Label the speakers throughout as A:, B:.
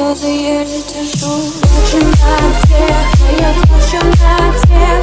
A: drodze jeżdżę, czuję się na ciebie.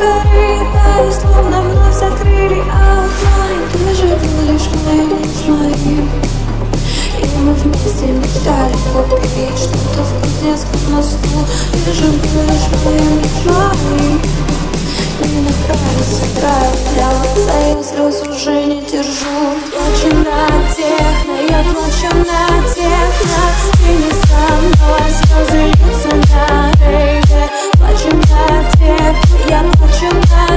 A: горит, а и словно вновь закрыли outline Ты же был лишь моим, лишь моим. И мы вместе мечтали купить что-то в кузнецком мосту. Ты же был лишь моим, лишь моим. Мне нравится, нравится, я союз слез уже не держу. Очень на тех what you like.